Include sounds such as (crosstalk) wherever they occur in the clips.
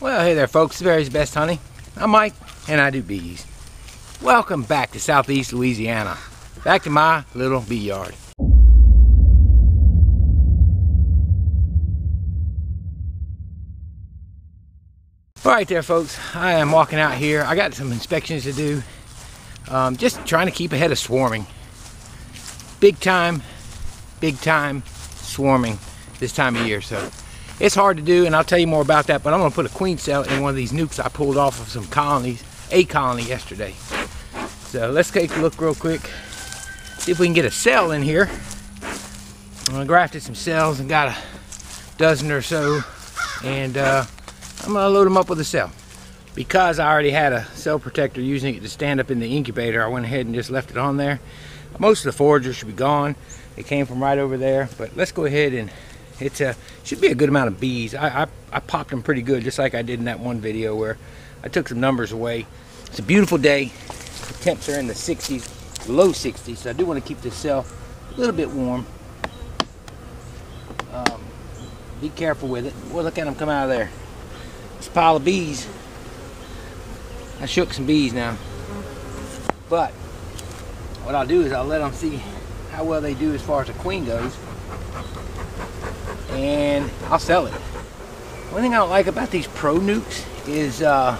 Well, hey there, folks. Barry's Best Honey. I'm Mike, and I do bees. Welcome back to Southeast Louisiana. Back to my little bee yard. All right there, folks. I am walking out here. I got some inspections to do. Um, just trying to keep ahead of swarming. Big time, big time swarming this time of year. So it's hard to do, and I'll tell you more about that. But I'm gonna put a queen cell in one of these nukes I pulled off of some colonies, a colony yesterday. So let's take a look real quick. See if we can get a cell in here. I grafted some cells and got a dozen or so, and uh, I'm gonna load them up with a cell. Because I already had a cell protector using it to stand up in the incubator, I went ahead and just left it on there. Most of the foragers should be gone. It came from right over there, but let's go ahead and it's a should be a good amount of bees. I, I, I popped them pretty good, just like I did in that one video where I took some numbers away. It's a beautiful day. The temps are in the 60s, low 60s, so I do want to keep this cell a little bit warm. Um, be careful with it. Well, look at them come out of there. This pile of bees. I shook some bees now. But what I'll do is I'll let them see how well they do as far as the queen goes and I'll sell it. One thing I don't like about these Pro Nukes is, uh,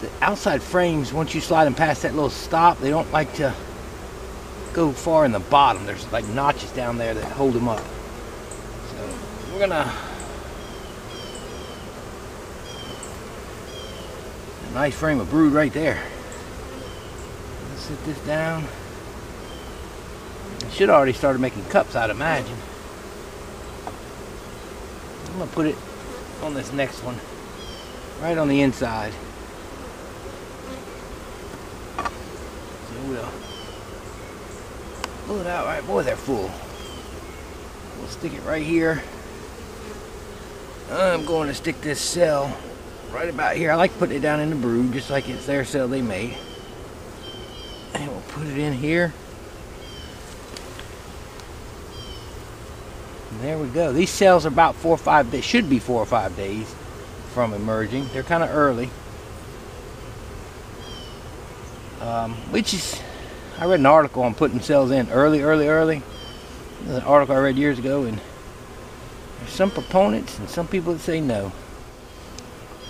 the outside frames, once you slide them past that little stop, they don't like to go far in the bottom. There's like notches down there that hold them up. So we're gonna nice frame of brood right there. Let's set this down. I should already started making cups, I'd imagine. I'm gonna put it on this next one, right on the inside. So we'll pull it out right, boy, they're full. We'll stick it right here. I'm going to stick this cell right about here. I like putting it down in the brood, just like it's their cell they made. And we'll put it in here. There we go. These cells are about four or five days, should be four or five days from emerging. They're kind of early. Um, which is, I read an article on putting cells in early, early, early. An article I read years ago, and there's some proponents and some people that say no.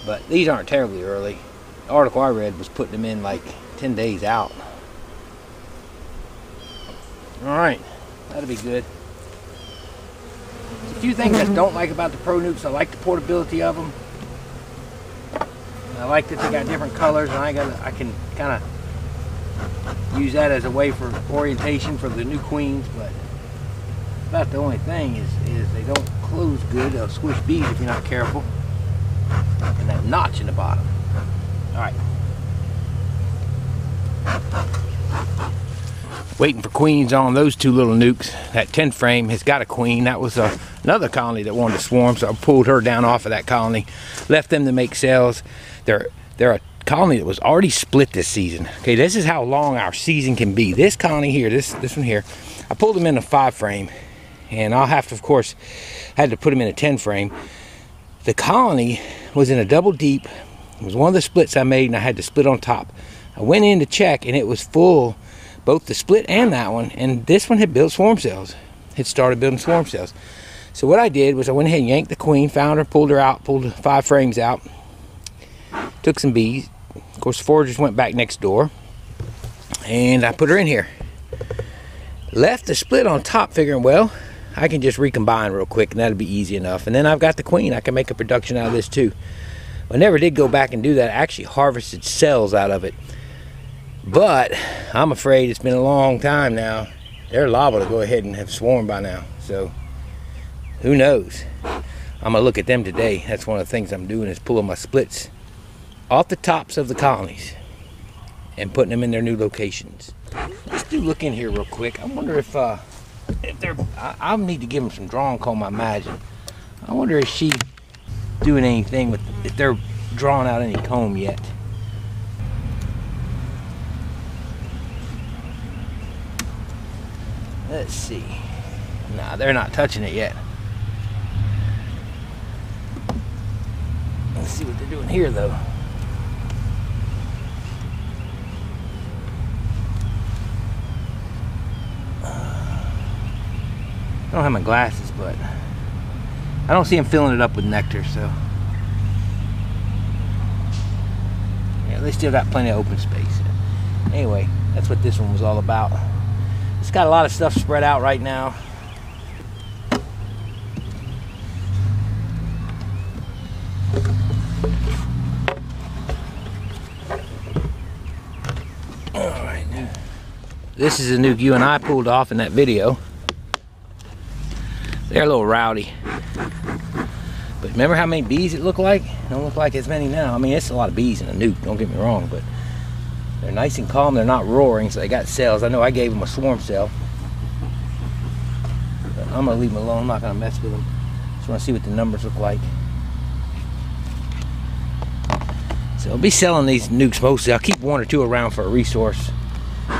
But these aren't terribly early. The article I read was putting them in like 10 days out. Alright, that'll be good a few things I don't like about the Pro Nukes. I like the portability of them. I like that they got different colors, and I got I can kind of use that as a way for orientation for the new queens. But about the only thing is is they don't close good. They'll squish bees if you're not careful. And that notch in the bottom. All right waiting for queens on those two little nukes. That 10 frame has got a queen. That was a, another colony that wanted to swarm, so I pulled her down off of that colony, left them to make cells. They're, they're a colony that was already split this season. Okay, this is how long our season can be. This colony here, this, this one here, I pulled them in a five frame, and I'll have to, of course, had to put them in a 10 frame. The colony was in a double deep. It was one of the splits I made, and I had to split on top. I went in to check, and it was full both the split and that one. And this one had built swarm cells. Had started building swarm cells. So what I did was I went ahead and yanked the queen, found her, pulled her out, pulled five frames out, took some bees. Of course, the foragers went back next door, and I put her in here. Left the split on top, figuring, well, I can just recombine real quick, and that'll be easy enough. And then I've got the queen. I can make a production out of this too. I never did go back and do that. I actually harvested cells out of it. But I'm afraid it's been a long time now. They're liable to go ahead and have swarmed by now. So who knows? I'm gonna look at them today. That's one of the things I'm doing is pulling my splits off the tops of the colonies and putting them in their new locations. Let's do look in here real quick. I wonder if uh, if they're I, I need to give them some drawn comb. I imagine. I wonder if she doing anything with if they're drawing out any comb yet. Let's see. Nah, they're not touching it yet. Let's see what they're doing here though. I don't have my glasses, but I don't see them filling it up with nectar, so. Yeah, they still got plenty of open space. Anyway, that's what this one was all about. It's got a lot of stuff spread out right now. Alright, this is a nuke you and I pulled off in that video. They're a little rowdy. But remember how many bees it looked like? Don't look like as many now. I mean, it's a lot of bees in a nuke, don't get me wrong, but they're nice and calm. They're not roaring, so they got cells. I know I gave them a swarm cell. But I'm gonna leave them alone. I'm not gonna mess with them. Just wanna see what the numbers look like. So I'll be selling these nukes mostly. I'll keep one or two around for a resource,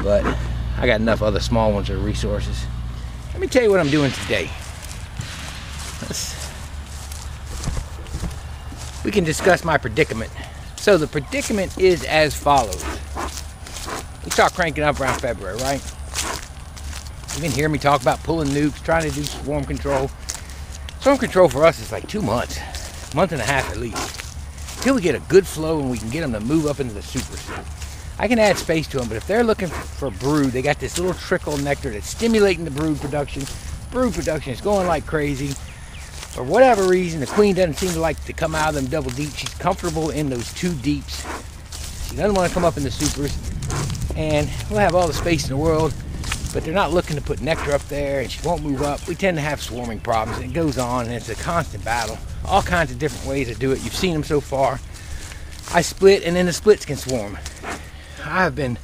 but I got enough other small ones are resources. Let me tell you what I'm doing today. Let's, we can discuss my predicament. So the predicament is as follows. We start cranking up around February, right? You can hear me talk about pulling nukes, trying to do swarm control. Swarm control for us is like two months, month and a half at least. Until we get a good flow and we can get them to move up into the super suit. I can add space to them, but if they're looking for brood, they got this little trickle nectar that's stimulating the brood production. Brood production is going like crazy. For whatever reason, the queen doesn't seem to like to come out of them double deep. She's comfortable in those two deeps. She doesn't want to come up in the supers. And we'll have all the space in the world, but they're not looking to put nectar up there and she won't move up. We tend to have swarming problems it goes on and it's a constant battle. All kinds of different ways to do it. You've seen them so far. I split and then the splits can swarm. I've been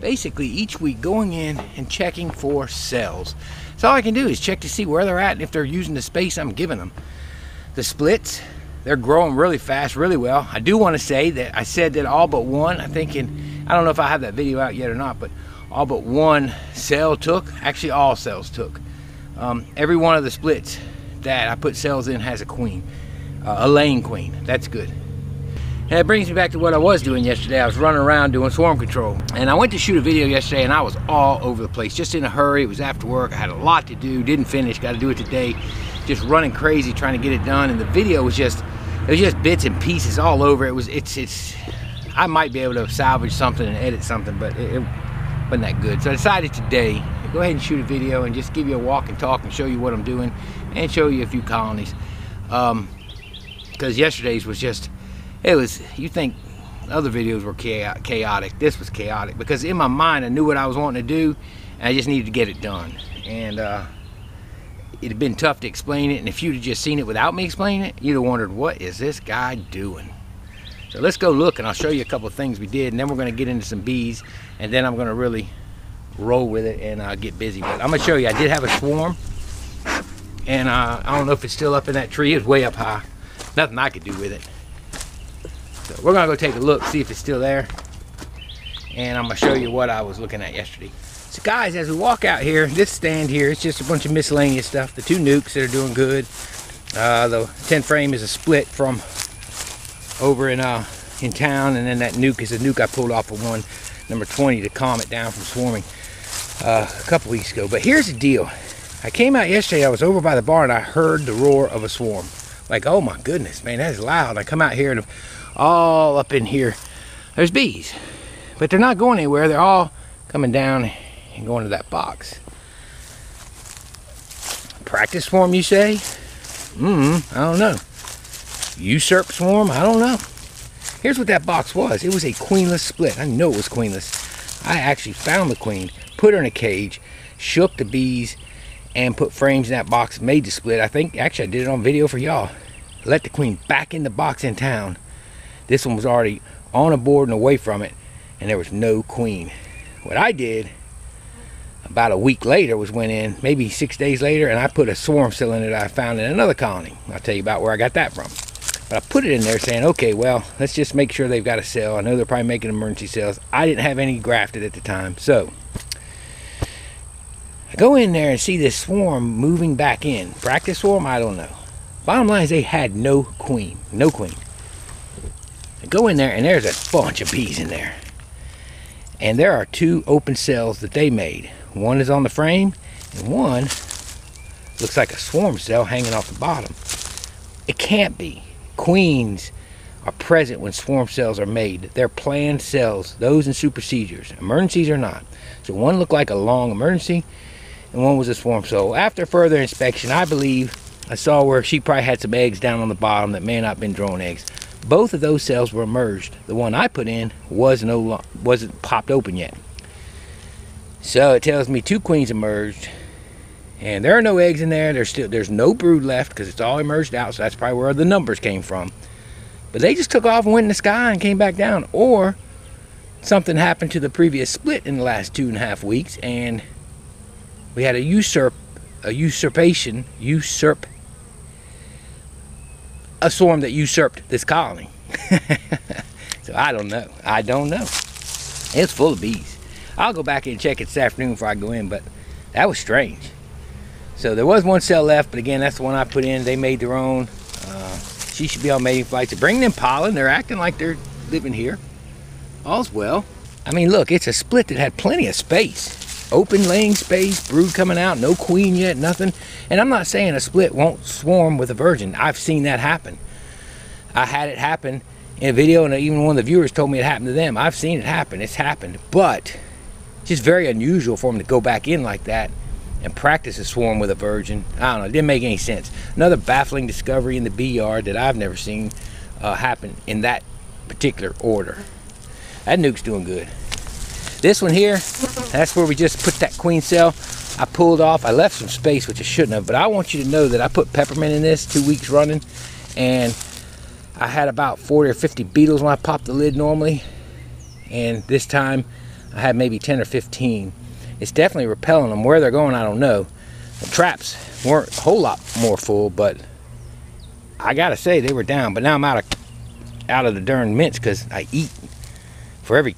basically each week going in and checking for cells. So all I can do is check to see where they're at and if they're using the space I'm giving them. The splits, they're growing really fast, really well. I do want to say that I said that all but one, I think in, I don't know if I have that video out yet or not, but all but one cell took, actually all cells took. Um, every one of the splits that I put cells in has a queen, uh, a laying queen. That's good. And it brings me back to what I was doing yesterday. I was running around doing swarm control. And I went to shoot a video yesterday and I was all over the place, just in a hurry. It was after work. I had a lot to do, didn't finish, got to do it today. Just running crazy trying to get it done. And the video was just, it was just bits and pieces all over. It was, it's, it's, I might be able to salvage something and edit something, but it, it wasn't that good. So I decided today, go ahead and shoot a video and just give you a walk and talk and show you what I'm doing and show you a few colonies. Um, because yesterday's was just, it was you think other videos were chaotic this was chaotic because in my mind i knew what i was wanting to do and i just needed to get it done and uh, it'd been tough to explain it and if you'd have just seen it without me explaining it you'd have wondered what is this guy doing so let's go look and i'll show you a couple things we did and then we're going to get into some bees and then i'm going to really roll with it and uh, get busy but i'm going to show you i did have a swarm and uh, i don't know if it's still up in that tree it's way up high nothing i could do with it so we're gonna go take a look, see if it's still there. And I'm gonna show you what I was looking at yesterday. So guys, as we walk out here, this stand here, it's just a bunch of miscellaneous stuff. The two nukes that are doing good. Uh, the 10 frame is a split from over in uh, in town, and then that nuke is a nuke I pulled off of one, number 20, to calm it down from swarming uh, a couple weeks ago. But here's the deal. I came out yesterday, I was over by the bar, and I heard the roar of a swarm. Like, oh my goodness, man, that is loud. I come out here, and all up in here. There's bees, but they're not going anywhere. They're all coming down and going to that box. Practice swarm, you say? Hmm, I don't know. Usurp swarm? I don't know. Here's what that box was. It was a queenless split. I know it was queenless. I actually found the queen, put her in a cage, shook the bees, and put frames in that box, made the split. I think, actually, I did it on video for y'all. Let the queen back in the box in town this one was already on a board and away from it, and there was no queen. What I did about a week later was went in, maybe six days later, and I put a swarm in it I found in another colony. I'll tell you about where I got that from. But I put it in there saying, okay, well, let's just make sure they've got a cell. I know they're probably making emergency cells. I didn't have any grafted at the time. So I go in there and see this swarm moving back in. Practice swarm? I don't know. Bottom line is they had no queen. No queen. I go in there and there's a bunch of bees in there. And there are two open cells that they made. One is on the frame and one looks like a swarm cell hanging off the bottom. It can't be. Queens are present when swarm cells are made. They're planned cells, those in supersedures. Emergencies are not. So one looked like a long emergency and one was a swarm. So after further inspection, I believe I saw where she probably had some eggs down on the bottom that may not have been drone eggs. Both of those cells were emerged. The one I put in was no wasn't popped open yet. So it tells me two queens emerged, and there are no eggs in there. There's still there's no brood left because it's all emerged out. So that's probably where the numbers came from. But they just took off and went in the sky and came back down, or something happened to the previous split in the last two and a half weeks, and we had a usurp, a usurpation, usurp a swarm that usurped this colony. (laughs) so I don't know. I don't know. It's full of bees. I'll go back and check it this afternoon before I go in, but that was strange. So there was one cell left, but again, that's the one I put in. They made their own. Uh, she should be on mating flights. They're bringing in pollen. They're acting like they're living here. All's well. I mean, look, it's a split that had plenty of space open laying space, brood coming out, no queen yet, nothing. And I'm not saying a split won't swarm with a virgin. I've seen that happen. I had it happen in a video, and even one of the viewers told me it happened to them. I've seen it happen. It's happened. But it's just very unusual for them to go back in like that and practice a swarm with a virgin. I don't know. It didn't make any sense. Another baffling discovery in the bee yard that I've never seen uh, happen in that particular order. That nuke's doing good. This one here, that's where we just put that queen cell. I pulled off. I left some space, which I shouldn't have, but I want you to know that I put peppermint in this two weeks running, and I had about 40 or 50 beetles when I popped the lid normally, and this time I had maybe 10 or 15. It's definitely repelling them. Where they're going, I don't know. The traps weren't a whole lot more full, but I gotta say they were down. But now I'm out of out of the darn mints because I eat for every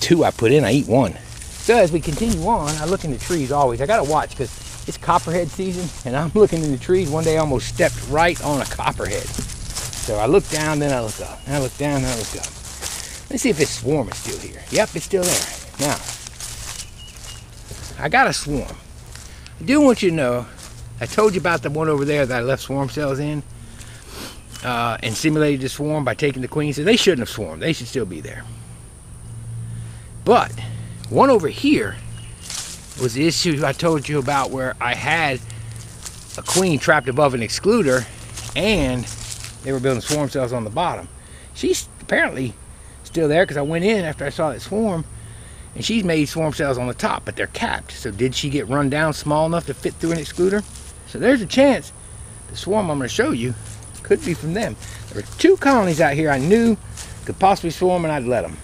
two I put in, I eat one. So as we continue on, I look in the trees always. I gotta watch because it's copperhead season and I'm (laughs) looking in the trees. One day I almost stepped right on a copperhead. So I look down, then I look up. And I look down, then I look up. Let's see if this swarm is still here. Yep, it's still there. Now, I got a swarm. I do want you to know, I told you about the one over there that I left swarm cells in uh, and simulated the swarm by taking the queen. So they shouldn't have swarmed. They should still be there. But one over here was the issue I told you about where I had a queen trapped above an excluder and they were building swarm cells on the bottom. She's apparently still there because I went in after I saw that swarm and she's made swarm cells on the top, but they're capped. So did she get run down small enough to fit through an excluder? So there's a chance the swarm I'm going to show you could be from them. There were two colonies out here I knew could possibly swarm and I'd let them.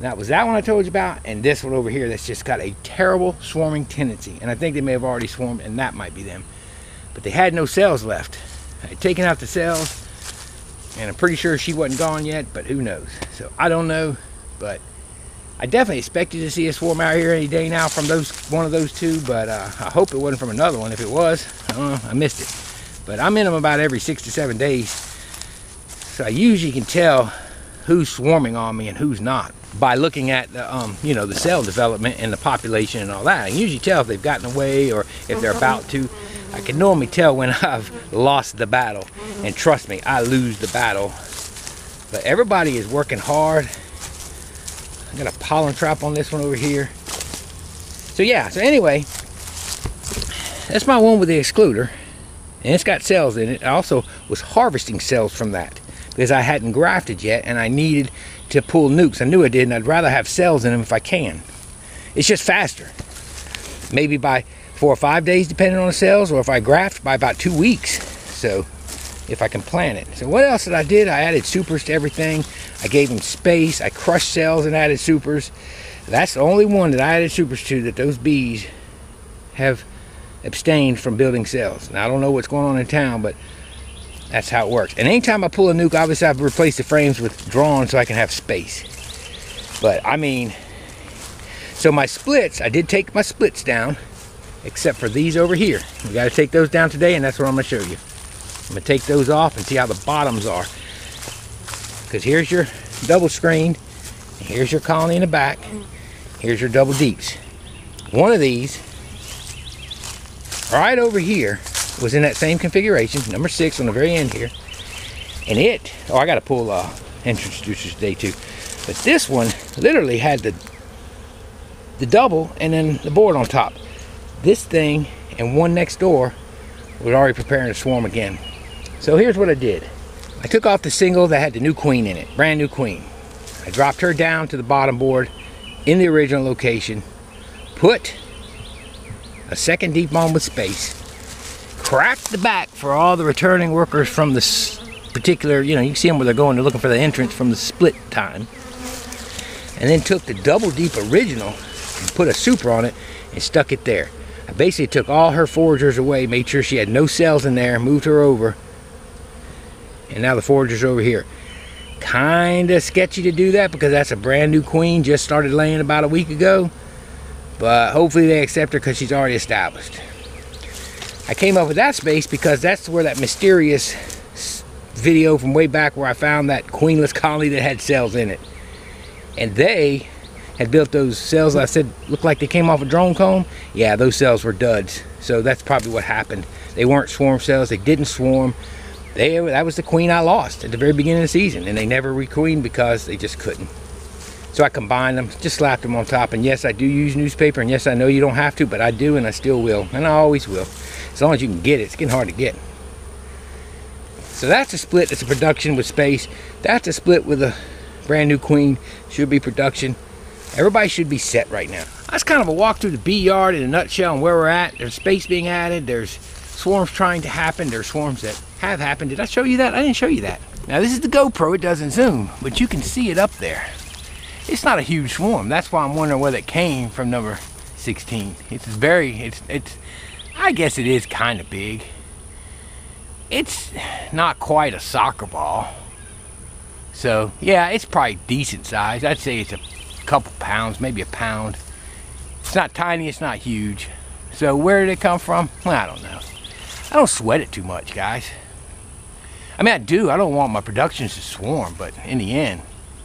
That was that one I told you about, and this one over here that's just got a terrible swarming tendency. And I think they may have already swarmed, and that might be them. But they had no cells left. I had taken out the cells, and I'm pretty sure she wasn't gone yet, but who knows. So I don't know, but I definitely expected to see a swarm out here any day now from those one of those two, but uh, I hope it wasn't from another one. If it was, uh, I missed it. But I'm in them about every six to seven days, so I usually can tell who's swarming on me and who's not by looking at the, um, you know the cell development and the population and all that. I can usually tell if they've gotten away or if they're about to. I can normally tell when (laughs) I've lost the battle. And trust me, I lose the battle. But everybody is working hard. I got a pollen trap on this one over here. So yeah, so anyway, that's my one with the excluder. And it's got cells in it. I also was harvesting cells from that because I hadn't grafted yet and I needed to pull nukes. I knew I did and I'd rather have cells in them if I can. It's just faster. Maybe by four or five days depending on the cells or if I graft by about two weeks. So if I can plant it. So what else did I did? I added supers to everything. I gave them space. I crushed cells and added supers. That's the only one that I added supers to that those bees have abstained from building cells. Now I don't know what's going on in town, but that's how it works. And anytime I pull a nuke, obviously I have to replace the frames with drawn so I can have space. But I mean, so my splits, I did take my splits down, except for these over here. We got to take those down today, and that's what I'm to show you. I'm to take those off and see how the bottoms are. Because here's your double screen. Here's your colony in the back. Here's your double deeps. One of these, right over here, was in that same configuration, number six on the very end here. And it, oh, I got to pull uh, entrance reducers today too. But this one literally had the the double and then the board on top. This thing and one next door was already preparing to swarm again. So here's what I did. I took off the single that had the new queen in it, brand new queen. I dropped her down to the bottom board in the original location, put a second deep on with space, cracked the back for all the returning workers from this particular, you know, you can see them where they're going, they're looking for the entrance from the split time. And then took the double deep original and put a super on it and stuck it there. I basically took all her foragers away, made sure she had no cells in there, moved her over, and now the forager's over here. Kinda sketchy to do that because that's a brand new queen, just started laying about a week ago. But hopefully they accept her because she's already established. I came up with that space because that's where that mysterious video from way back where I found that queenless (laughs) colony that had cells in it. And they had built those cells I said looked like they came off a drone comb. Yeah, those cells were duds. So that's probably what happened. They weren't swarm cells. They didn't swarm. They, that was the queen I lost at the very beginning of the season. And they never requeened because they just couldn't. So I combined them, just slapped them on top. And yes, I do use newspaper. And yes, I know you don't have to, but I do and I still will. And I always will. As long as you can get it. It's getting hard to get. So that's a split. It's a production with space. That's a split with a brand new queen. Should be production. Everybody should be set right now. That's kind of a walk through the bee yard in a nutshell and where we're at. There's space being added. There's swarms trying to happen. There's swarms that have happened. Did I show you that? I didn't show you that. Now this is the GoPro. It doesn't zoom, but you can see it up there. It's not a huge swarm. That's why I'm wondering where it came from number 16. It's very, it's, it's, I guess it is kind of big. It's not quite a soccer ball. So yeah, it's probably decent size. I'd say it's a couple pounds, maybe a pound. It's not tiny, it's not huge. So where did it come from? I don't know. I don't sweat it too much, guys. I mean, I do. I don't want my productions to swarm, but in the end,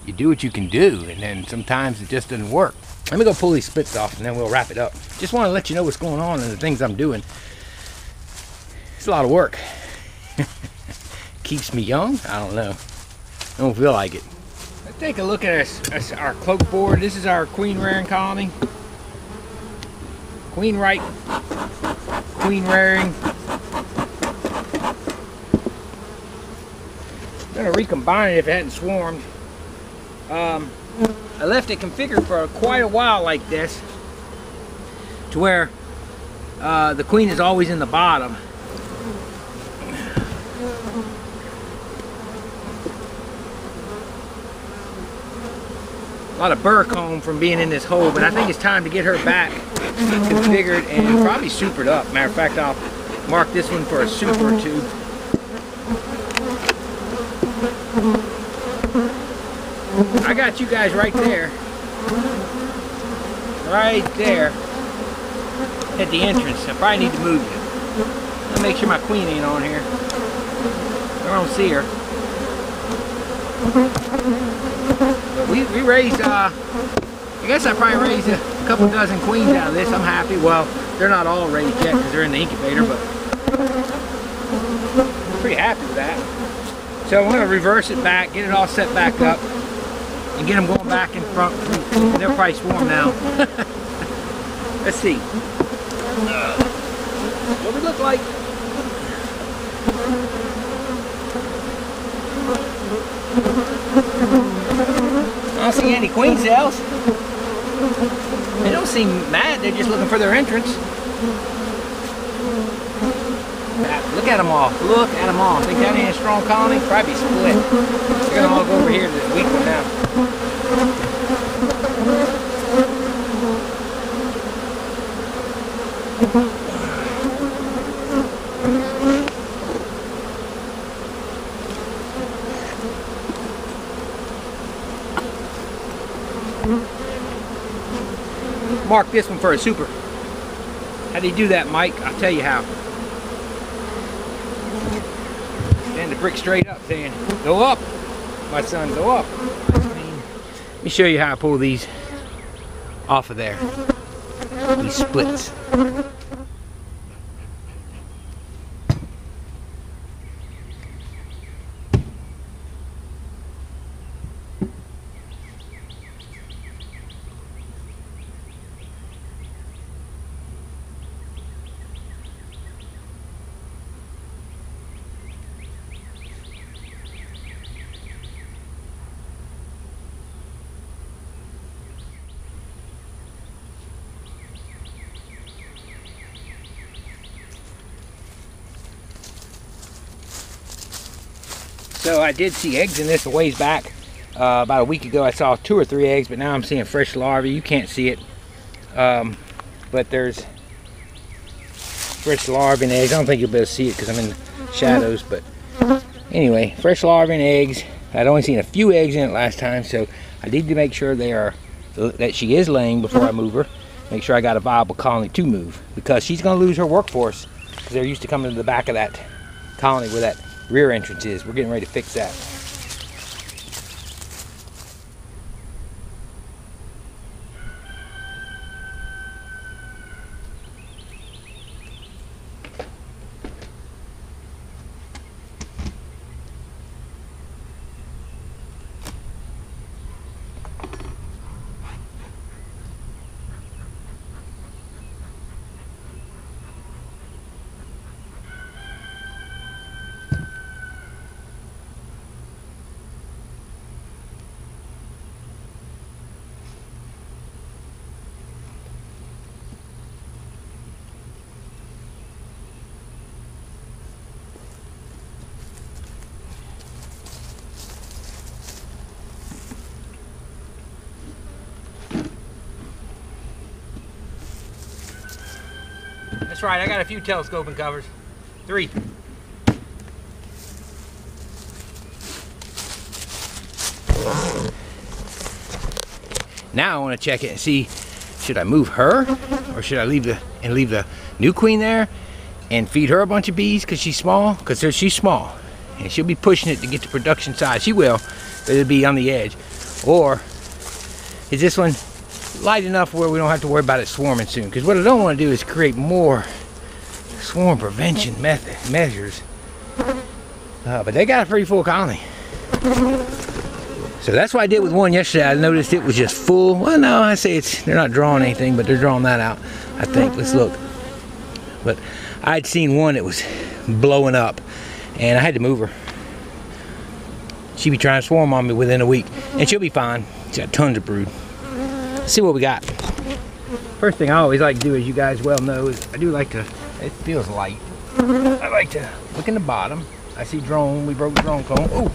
you do what you can do, and then sometimes it just doesn't work. Let me go pull these spits off, and then we'll wrap it up. Just want to let you know what's going on and the things I'm doing. It's a lot of work. (laughs) Keeps me young? I don't know. I don't feel like it. Let's take a look at our, our Cloake board. This is our queen rearing colony. Queen right, queen rearing. Gonna recombine it if it hadn't swarmed. Um, I left it configured for quite a while like this to where uh, the queen is always in the bottom a lot of burr comb from being in this hole, but I think it's time to get her back configured and probably supered up. Matter of fact, I'll mark this one for a super tube. I got you guys right there. Right there at the entrance. I probably need to move you. I'll make sure my queen ain't on here. I don't see her we, we raised, uh, I guess I probably raised a couple dozen queens out of this. I'm happy. Well, they're not all raised yet because they're in the incubator, but I'm pretty happy with that. So I'm going to reverse it back, get it all set back up, and get them going back in front. They're probably swarm now. (laughs) Let's see. Uh, what we look like. I don't see any queen cells. They don't seem mad, they're just looking for their entrance. Look at them all. Look at them all. That ain't a strong colony? Probably split. They're gonna all go over here to this weak one now. mark this one for a super. How do you do that, Mike? I'll tell you how. Brick straight up, saying, go up. my son go up. Let me show you how I pull these off of there. These splits. So I did see eggs in this a ways back. Uh, about a week ago I saw two or three eggs, but now I'm seeing fresh larvae. You can't see it. Um, but there's fresh larvae and eggs. I don't think you'll be able to see it because I'm in the shadows. But anyway, fresh larvae and eggs. I'd only seen a few eggs in it last time, so I need to make sure they are that she is laying before I move her. Make sure I got a viable colony to move because she's going to lose her workforce because they're used to coming to the back of that colony where that rear entrance is. We're getting ready to fix that. That's right, I got a few telescoping covers. Three. Now I want to check it and see, should I move her or should I leave the and leave the new queen there and feed her a bunch of bees because she's small? Because she's small and she'll be pushing it to get to production size. She will, but it'll be on the edge. Or is this one light enough where we don't have to worry about it swarming soon. Because what I don't want to do is create more swarm prevention method measures. Uh, but they got a pretty full colony. So that's what I did with one yesterday. I noticed it was just full. Well, no, I say it's they're not drawing anything, but they're drawing that out. I think. Let's look. But I'd seen one that was blowing up, and I had to move her. She'd be trying to swarm on me within a week, and she'll be fine. She's got tons of brood. Let's see what we got. First thing I always like to do, as you guys well know, is I do like to, it feels light. I like to look in the bottom. I see drone, we broke drone comb. Ooh,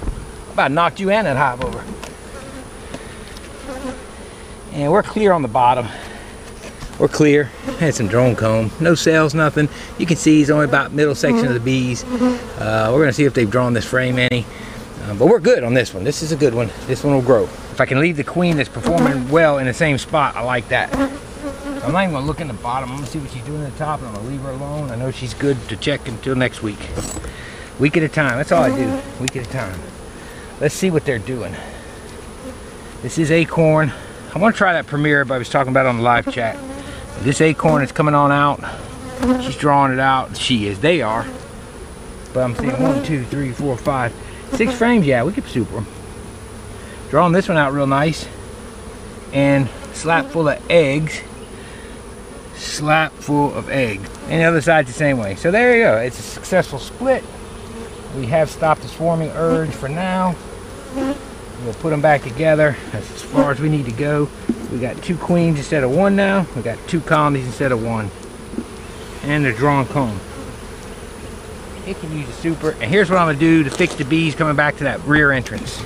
about knocked you and that hive over. And we're clear on the bottom. We're clear. Had some drone comb. No cells, nothing. You can see he's only about middle section of the bees. Uh, we're gonna see if they've drawn this frame any. Uh, but we're good on this one. This is a good one. This one will grow. If I can leave the queen that's performing well in the same spot, I like that. I'm not even gonna look in the bottom. I'm gonna see what she's doing at the top and I'm gonna leave her alone. I know she's good to check until next week. Week at a time, that's all I do, week at a time. Let's see what they're doing. This is Acorn. I wanna try that Premier I was talking about on the live chat. This Acorn is coming on out. She's drawing it out. She is, they are. But I'm seeing one, two, three, four, five, six frames. Yeah, we could super them. Drawing this one out real nice. And slap full of eggs. Slap full of egg. And the other side's the same way. So there you go. It's a successful split. We have stopped the swarming urge for now. We'll put them back together. That's as far as we need to go. We got two queens instead of one now. We got two colonies instead of one. And the drawn comb. It can use a super. And here's what I'm gonna do to fix the bees coming back to that rear entrance.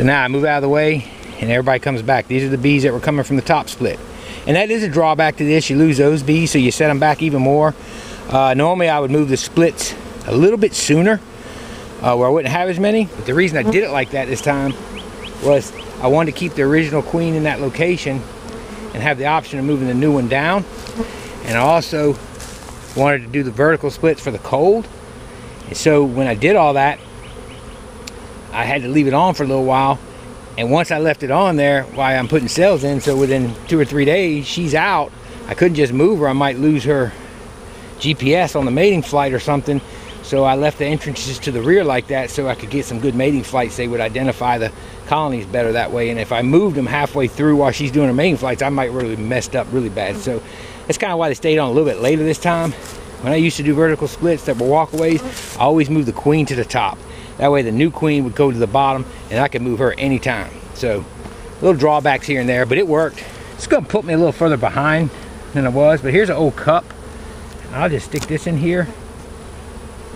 So now I move out of the way and everybody comes back. These are the bees that were coming from the top split. And that is a drawback to this. You lose those bees, so you set them back even more. Uh, normally I would move the splits a little bit sooner uh, where I wouldn't have as many. But the reason I did it like that this time was I wanted to keep the original queen in that location and have the option of moving the new one down. And I also wanted to do the vertical splits for the cold. And so when I did all that, I had to leave it on for a little while. And once I left it on there, why I'm putting cells in, so within two or three days, she's out. I couldn't just move her. I might lose her GPS on the mating flight or something. So I left the entrances to the rear like that so I could get some good mating flights. They would identify the colonies better that way. And if I moved them halfway through while she's doing her mating flights, I might really messed up really bad. So that's kind of why they stayed on a little bit later this time. When I used to do vertical splits that were walkaways, I always moved the queen to the top. That way the new queen would go to the bottom and I could move her anytime. So little drawbacks here and there, but it worked. It's gonna put me a little further behind than I was, but here's an old cup. I'll just stick this in here.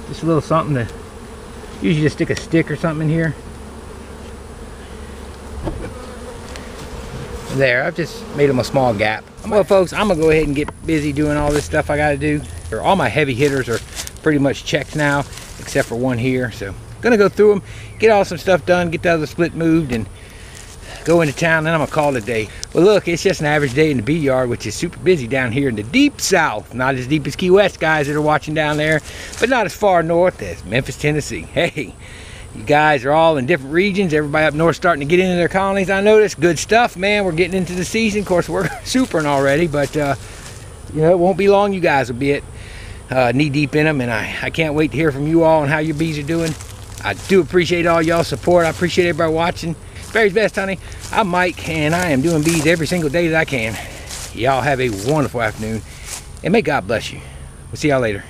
Just a little something to, usually just stick a stick or something in here. There, I've just made them a small gap. Well, folks, I'm gonna go ahead and get busy doing all this stuff I gotta do. All my heavy hitters are pretty much checked now, except for one here. So, gonna go through them, get all some stuff done, get the other split moved, and go into town, then I'm gonna call it a day. Well, look, it's just an average day in the bee yard, which is super busy down here in the deep south. Not as deep as Key West guys that are watching down there, but not as far north as Memphis, Tennessee. (laughs) Hey, you guys are all in different regions. Everybody up north starting to get into their colonies. I noticed good stuff, man. We're getting into the season. Of course, we're (laughs) supering already, but uh, you know, it won't be long. You guys will be it uh, knee deep in them, and I, I can't wait to hear from you all on how your bees are doing. I do appreciate all y'all support. I appreciate everybody watching. Barry's Best Honey. I'm Mike, and I am doing bees every single day that I can. Y'all have a wonderful afternoon, and may God bless you. We'll see y'all later.